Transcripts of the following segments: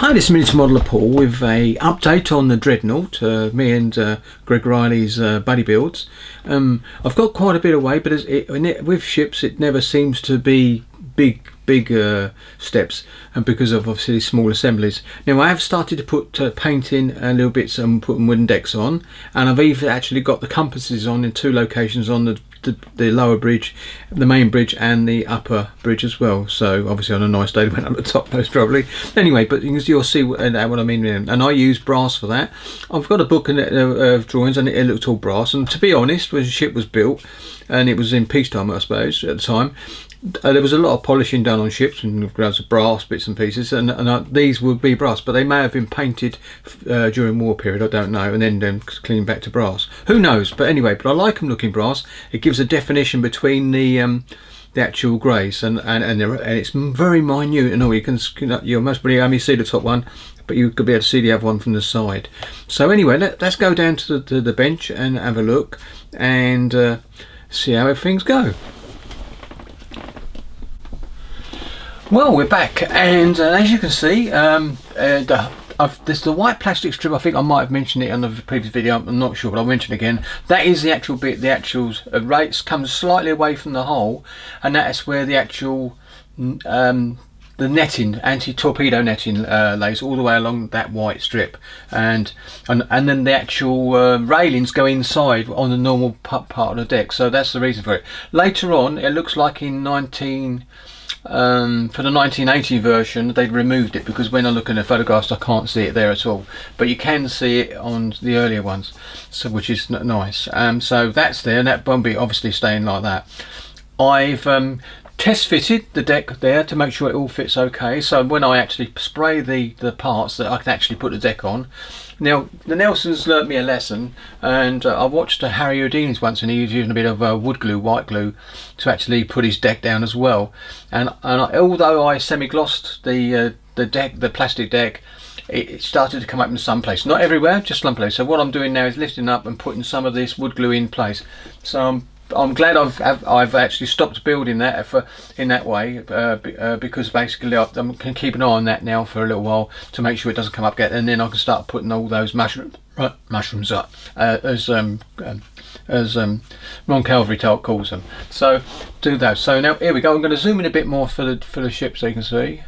Hi, this is Military Modeller Paul with a update on the Dreadnought, uh, me and uh, Greg Riley's uh, buddy builds. Um, I've got quite a bit away, but it, it, with ships it never seems to be big big uh, steps and because of obviously small assemblies. Now I have started to put uh, paint in a little bits and putting wooden decks on and I've even actually got the compasses on in two locations on the the, the, lower bridge, the main bridge and the upper bridge as well. So obviously on a nice day it went up the top most probably. Anyway, but you'll see what, uh, what I mean. And I use brass for that. I've got a book uh, of drawings and it looked all brass. And to be honest, when the ship was built, and it was in peacetime I suppose at the time, uh, there was a lot of polishing done on ships and of brass bits and pieces and, and uh, these would be brass but they may have been painted uh, during war period I don't know and then then cleaned back to brass. Who knows? But anyway but I like them looking brass. It gives a definition between the um, the actual greys and and, and, and it's very minute and all. You can you'll most probably only see the top one but you could be able to see the other one from the side. So anyway let, us go down to the, to the bench and have a look and uh, see how things go Well, we're back, and uh, as you can see, um, uh, there's the white plastic strip. I think I might have mentioned it on the previous video. I'm not sure, but I'll mention it again. That is the actual bit. The actual uh, rates comes slightly away from the hole, and that's where the actual um, the netting, anti-torpedo netting uh, lays all the way along that white strip, and and and then the actual uh, railings go inside on the normal part of the deck. So that's the reason for it. Later on, it looks like in 19. Um, for the 1980 version, they'd removed it because when I look in the photographs, I can't see it there at all. But you can see it on the earlier ones, so which is nice. Um, so that's there, and that won't be obviously staying like that. I've um, test fitted the deck there to make sure it all fits okay. So when I actually spray the the parts, that I can actually put the deck on. Now, the Nelsons learnt me a lesson, and uh, I watched uh, Harry Houdini's once, and he was using a bit of uh, wood glue, white glue, to actually put his deck down as well. And, and I, although I semi-glossed the uh, the deck, the plastic deck, it started to come up in some place. Not everywhere, just some place. So what I'm doing now is lifting up and putting some of this wood glue in place. So I'm I'm glad I've I've actually stopped building that for in that way uh, uh, because basically I can keep an eye on that now for a little while to make sure it doesn't come up again, and then I can start putting all those mushrooms right, mushrooms up uh, as um, um, as um, Ron Calvary talk calls them. So do those. So now here we go. I'm going to zoom in a bit more for the for the ship so you can see.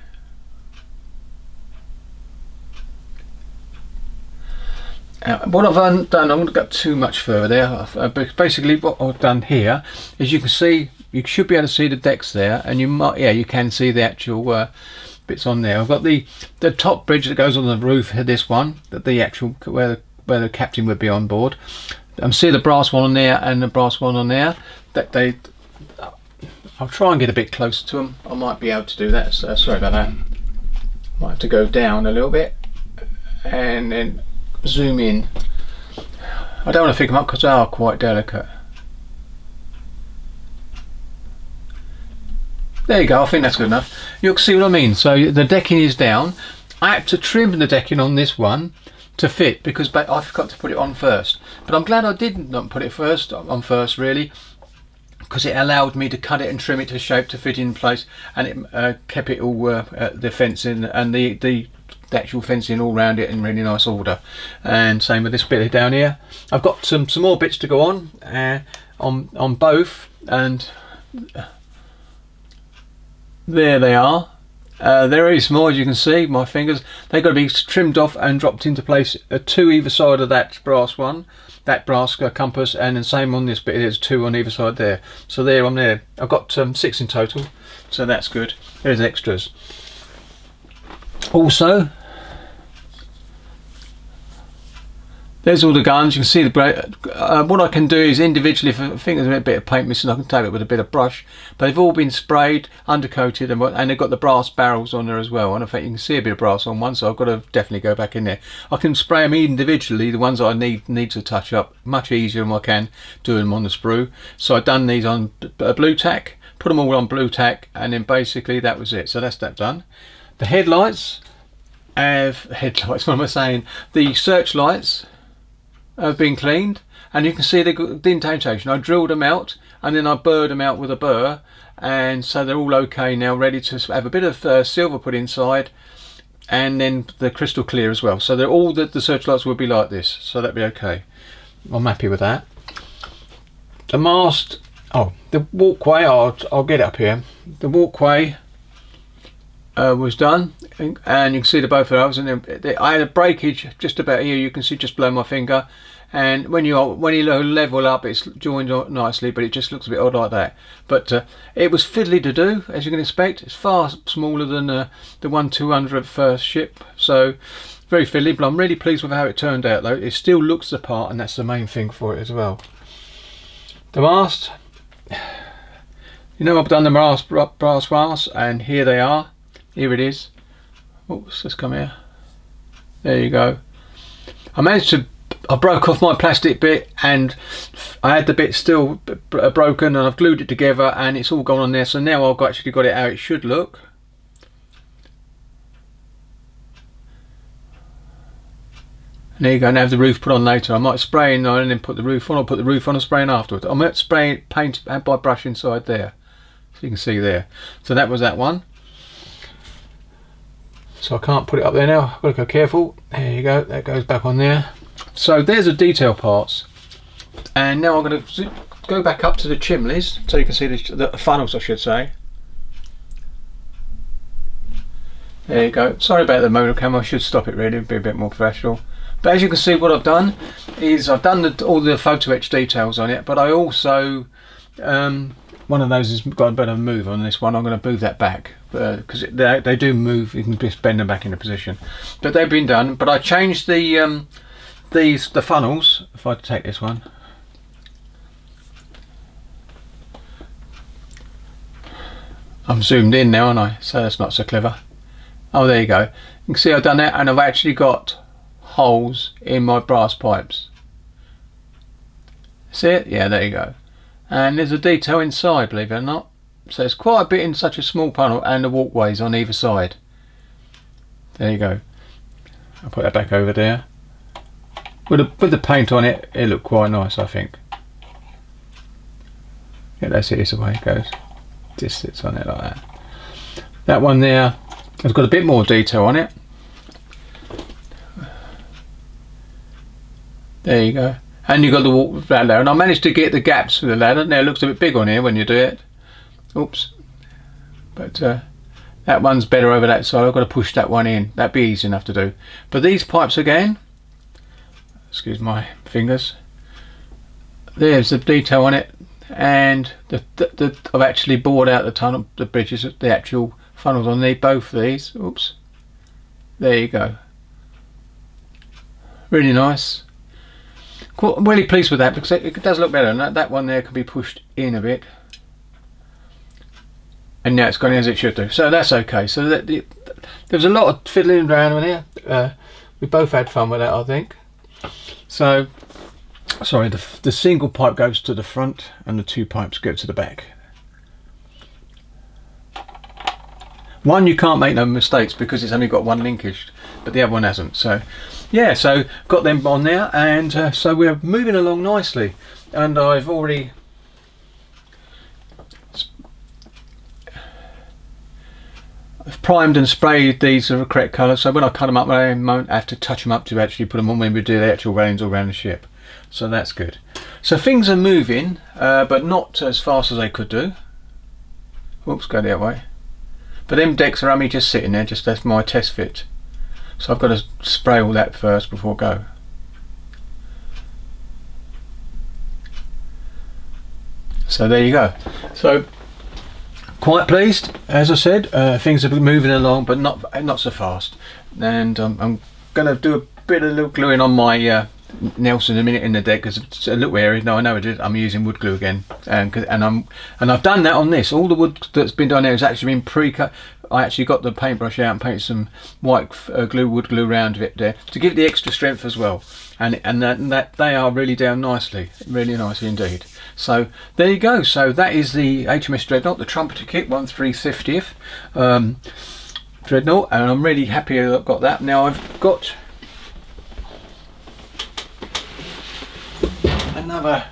Uh, what I've done, I'm going to go too much further there. Uh, basically, what I've done here is you can see, you should be able to see the decks there, and you might, yeah, you can see the actual uh, bits on there. I've got the the top bridge that goes on the roof. of This one, that the actual where the, where the captain would be on board. I'm see the brass one on there and the brass one on there. That they, I'll try and get a bit closer to them. I might be able to do that. So sorry about that. Might have to go down a little bit, and then zoom in. I don't want to pick them up because they are quite delicate. There you go, I think that's good enough. You'll see what I mean. So the decking is down. I had to trim the decking on this one to fit because I forgot to put it on first. But I'm glad I did not put it first on first really because it allowed me to cut it and trim it to shape to fit in place and it uh, kept it all uh, the fencing and the the the actual fencing all around it in really nice order. And same with this bit down here. I've got some some more bits to go on uh, on on both and there they are. Uh, they're very small as you can see my fingers. They've got to be trimmed off and dropped into place uh, two either side of that brass one that brass uh, compass and the same on this bit there's two on either side there. So there I'm there. I've got um, six in total so that's good. There's extras. Also There's all the guns. You can see the. Uh, what I can do is individually, if I think there's a bit of paint missing, I can take it with a bit of brush. But they've all been sprayed, undercoated, and, and they've got the brass barrels on there as well. And in fact, you can see a bit of brass on one, so I've got to definitely go back in there. I can spray them individually, the ones I need need to touch up, much easier than I can do them on the sprue. So I've done these on a blue tack, put them all on blue tack, and then basically that was it. So that's that done. The headlights have headlights. What am I saying? The searchlights have been cleaned and you can see the indentation. I drilled them out and then I burred them out with a burr and so they're all okay now ready to have a bit of uh, silver put inside and then the crystal clear as well. So they're all the, the searchlights will be like this. So that'd be okay. I'm happy with that. The mast, oh, the walkway, I'll, I'll get up here. The walkway uh, was done and you can see the both of those and then I had a breakage just about here you can see just below my finger and when you are, when you level up it's joined nicely but it just looks a bit odd like that. But uh, it was fiddly to do as you can expect. It's far smaller than uh, the 1 200th ship so very fiddly but I'm really pleased with how it turned out though. It still looks the part and that's the main thing for it as well. The mast you know I've done the brass brass brass and here they are here it is. Oops let's come here. There you go. I managed to I broke off my plastic bit and I had the bit still uh, broken and I've glued it together and it's all gone on there. So now I've actually got it how it should look. And there you go and have the roof put on later. I might spray in and then put the roof on or put the roof on and spray in afterwards. I might spray paint by brush inside there. So you can see there. So that was that one so I can't put it up there now. I've got to go careful. There you go. That goes back on there. So there's the detail parts. And now I'm going to go back up to the chimneys so you can see the, the funnels I should say. There you go. Sorry about the motor camera. I should stop it really. Be a bit more professional. But as you can see what I've done is I've done the, all the photo etch details on it but I also um, one of those has got a a move on this one. I'm going to move that back because uh, they, they do move you can just bend them back into position. But they've been done. But I changed the um, these the funnels if I take this one. I'm zoomed in now aren't I? So that's not so clever. Oh there you go. You can see I've done that and I've actually got holes in my brass pipes. See it? Yeah there you go. And there's a detail inside believe it or not so it's quite a bit in such a small panel and the walkways on either side. There you go. I'll put that back over there. With the, with the paint on it it looked quite nice I think. Yeah that's it it's the way it goes. Just sits on it like that. That one there has got a bit more detail on it. There you go. And you've got the walk ladder. And I managed to get the gaps for the ladder. Now it looks a bit big on here when you do it oops. But uh, that one's better over that side. I've got to push that one in. That'd be easy enough to do. But these pipes again excuse my fingers there's the detail on it and the, the, the, I've actually bored out the tunnel the bridges the actual funnels on the both of these. Oops. There you go. Really nice. Quite, I'm really pleased with that because it, it does look better. And that, that one there can be pushed in a bit and now it's gone as it should do so that's okay so that the, there's a lot of fiddling around in here uh, we both had fun with that I think so, sorry, the, the single pipe goes to the front and the two pipes go to the back. One you can't make no mistakes because it's only got one linkage, but the other one hasn't. So, yeah, so got them on there, and uh, so we're moving along nicely. And I've already I've primed and sprayed these are the correct colour so when I cut them up I won't have to touch them up to actually put them on when we do the actual rains all around the ship. So that's good. So things are moving uh, but not as fast as they could do. Whoops go the other way. But them decks are only just sitting there just that's my test fit. So I've got to spray all that first before I go. So there you go. So quite pleased as I said. Uh, things are moving along but not not so fast. And um, I'm gonna do a bit of little gluing on my uh, Nelson a minute in the deck because it's a little area no I know it I'm using wood glue again. And, and I'm and I've done that on this. All the wood that's been done there has actually been pre-cut. I actually got the paintbrush out and painted some white uh, glue wood glue around it there to give it the extra strength as well and and that, that they are really down nicely really nicely indeed so there you go. So that is the HMS Dreadnought, the trumpeter kit, 1 350th um, Dreadnought, and I'm really happy I've got that. Now I've got another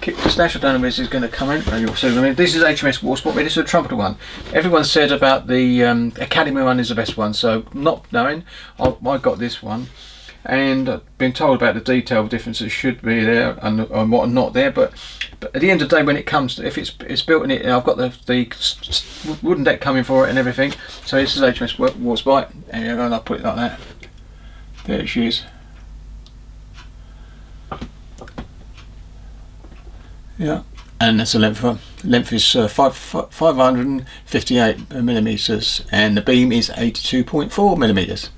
kit stash. I don't know if this is going to come in. You'll see. I mean, this is HMS Warspite, but this is a trumpeter one. Everyone said about the um, Academy one is the best one, so not knowing, I, I got this one and been told about the detail differences should be there and, and what not there but, but at the end of the day when it comes to if it's it's built in it I've got the, the wooden deck coming for it and everything so this is HMS Warspite and I'll put it like that. There she is. Yeah. And that's the length of length is uh, five, 558 millimeters and the beam is 82.4 millimeters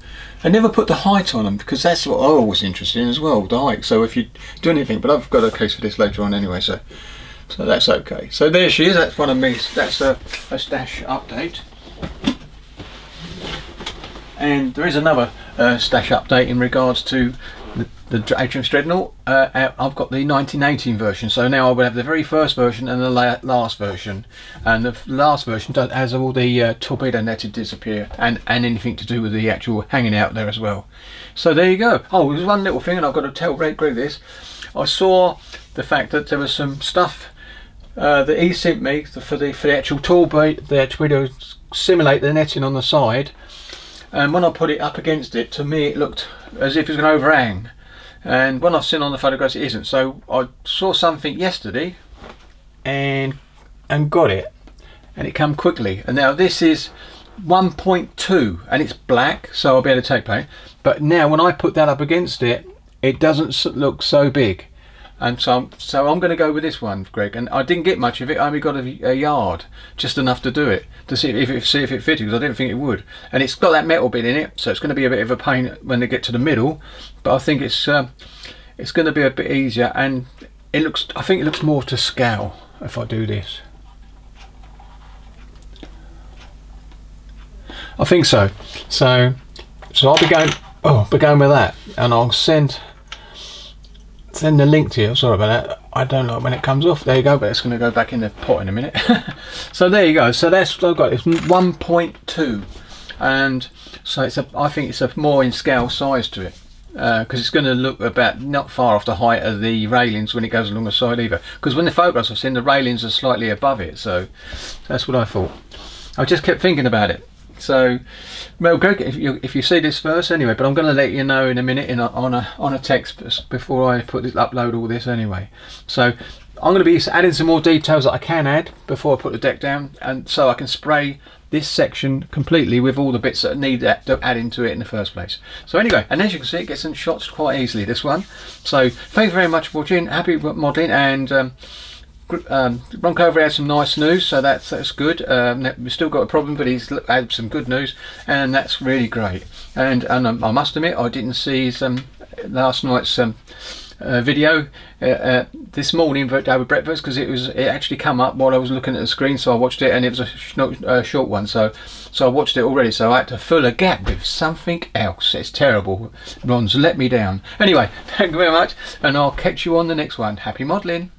I never put the height on them because that's what I was interested in as well, the height. So if you do anything, but I've got a case for this later on anyway, so so that's okay. So there she is. That's one of me. That's a, a stash update. And there is another uh, stash update in regards to the HMS Dreadnought, uh, I've got the 1918 version, so now I will have the very first version and the last version. And the last version does, has all the uh, torpedo netted disappear and, and anything to do with the actual hanging out there as well. So there you go. Oh, there's one little thing, and I've got to tell Greg, Greg this. I saw the fact that there was some stuff uh, that he sent me for the for the actual torpedo, the torpedo simulate the netting on the side. And when I put it up against it, to me it looked as if it was going to overhang. And when I've seen on the photographs it isn't. So I saw something yesterday and and got it. And it came quickly. And now this is 1.2 and it's black so I'll be able to take paint but now when I put that up against it it doesn't look so big and so, so I'm going to go with this one, Greg. And I didn't get much of it. I only got a, a yard, just enough to do it, to see if it see if it fitted, because I didn't think it would. And it's got that metal bit in it, so it's going to be a bit of a pain when they get to the middle. But I think it's uh, it's going to be a bit easier, and it looks. I think it looks more to scale if I do this. I think so. So, so I'll be going. Oh, be going with that, and I'll send send the link to you. Sorry about that. I don't know when it comes off. There you go, but it's going to go back in the pot in a minute. so there you go. So that's I've got. It's 1.2, and so it's a. I think it's a more in scale size to it because uh, it's going to look about not far off the height of the railings when it goes along the side either. Because when the photographs I've seen, the railings are slightly above it. So that's what I thought. I just kept thinking about it. So, well, Greg, if you if you see this first anyway, but I'm going to let you know in a minute in a, on a on a text before I put this upload all this anyway. So I'm going to be adding some more details that I can add before I put the deck down, and so I can spray this section completely with all the bits that need to add into it in the first place. So anyway, and as you can see, it gets in shots quite easily. This one. So thank you very much for watching. Happy modelling and. Um, um, Ron Covey had some nice news, so that's that's good. Um, we've still got a problem, but he's had some good news, and that's really great. And and um, I must admit, I didn't see some last night's um, uh, video uh, uh, this morning for over breakfast because it was it actually come up while I was looking at the screen, so I watched it, and it was a sh uh, short one, so so I watched it already. So I had to fill a gap with something else. It's terrible. Ron's let me down. Anyway, thank you very much, and I'll catch you on the next one. Happy modelling.